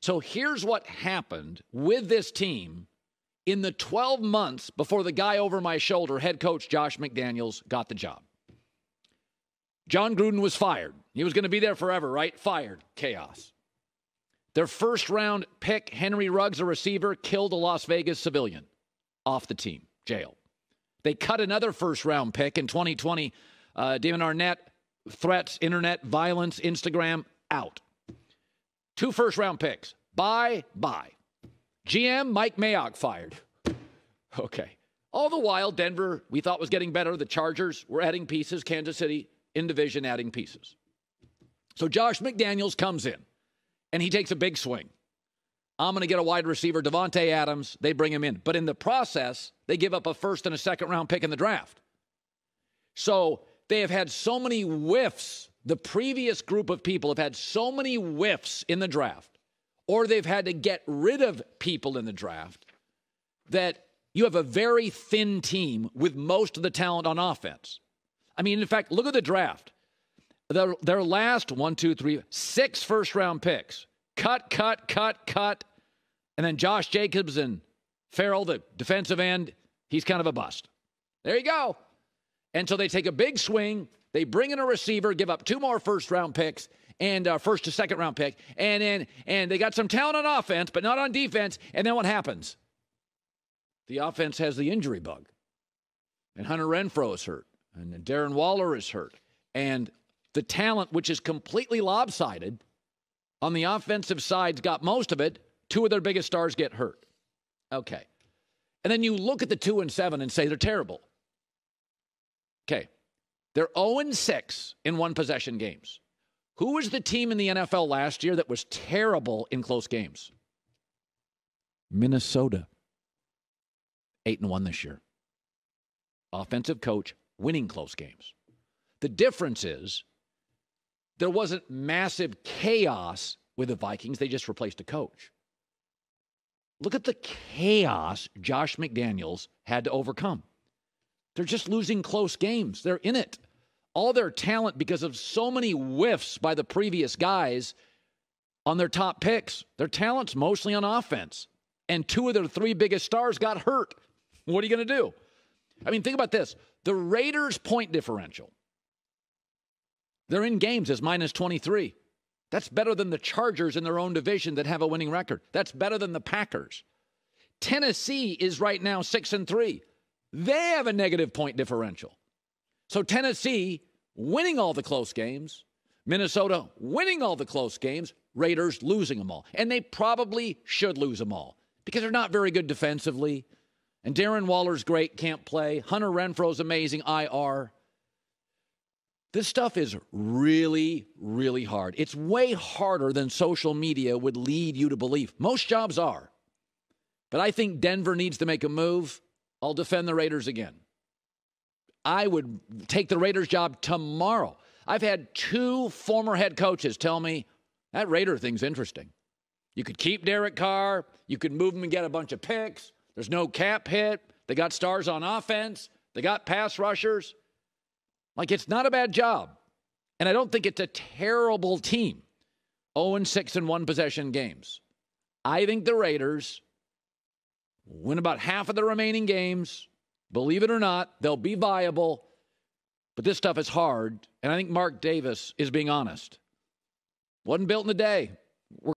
So here's what happened with this team in the 12 months before the guy over my shoulder, head coach Josh McDaniels, got the job. Jon Gruden was fired. He was going to be there forever, right? Fired. Chaos. Their first round pick, Henry Ruggs, a receiver, killed a Las Vegas civilian off the team, jail. They cut another first round pick in 2020. Uh, Damon Arnette, threats, internet, violence, Instagram, out. Two first round picks. Bye, bye. GM Mike Mayock fired. Okay. All the while, Denver, we thought was getting better. The Chargers were adding pieces. Kansas City in division adding pieces. So Josh McDaniels comes in and he takes a big swing. I'm going to get a wide receiver, Davante Adams. They bring him in. But in the process, they give up a first and a second round pick in the draft. So they have had so many whiffs. The previous group of people have had so many whiffs in the draft, or they've had to get rid of people in the draft that you have a very thin team with most of the talent on offense. I mean, in fact, look at the draft. Their, last one, two, three, six first round picks. Cut, cut, cut, cut. And then Josh Jacobs and Ferrell, the defensive end, he's kind of a bust. There you go. And so they take a big swing. They bring in a receiver, give up two more first round picks and uh, first to second round pick, and then and they got some talent on offense, but not on defense. And then what happens? The offense has the injury bug, and Hunter Renfrow is hurt, and Darren Waller is hurt, and the talent, which is completely lopsided on the offensive side's got most of it. Two of their biggest stars get hurt. Okay. And then you look at the two and seven and say they're terrible. Okay. They're 0 6 in one possession games. Who was the team in the NFL last year that was terrible in close games? Minnesota. 8 and 1 this year. Offensive coach winning close games. The difference is there wasn't massive chaos with the Vikings. They just replaced a coach. Look at the chaos Josh McDaniels had to overcome. They're just losing close games. They're in it. All their talent, because of so many whiffs by the previous guys on their top picks, their talent's mostly on offense. And two of their three biggest stars got hurt. What are you going to do? I mean, think about this the Raiders' point differential they're in games as minus 23. That's better than the Chargers in their own division that have a winning record. That's better than the Packers. Tennessee is right now 6 and 3. They have a negative point differential. So Tennessee winning all the close games, Minnesota winning all the close games, Raiders losing them all. And they probably should lose them all because they're not very good defensively. And Darren Waller's great, can't play. Hunter Renfrow's amazing, IR. This stuff is really, really hard. It's way harder than social media would lead you to believe. Most jobs are. But I think Denver needs to make a move. I'll defend the Raiders again. I would take the Raiders job tomorrow. I've had two former head coaches tell me that Raider thing's interesting. You could keep Derek Carr, you could move him and get a bunch of picks. There's no cap hit. They got stars on offense, they got pass rushers. Like, it's not a bad job. And I don't think it's a terrible team. 0 6 and one possession games. I think the Raiders win about half of the remaining games. Believe it or not, they'll be viable. But this stuff is hard. And I think Mark Davis is being honest. Wasn't built in a day.